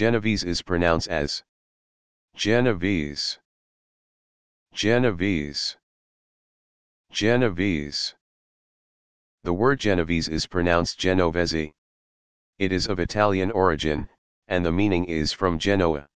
Genovese is pronounced as Genovese. Genovese. Genovese. The word Genovese is pronounced Genovese. It is of Italian origin, and the meaning is from Genoa.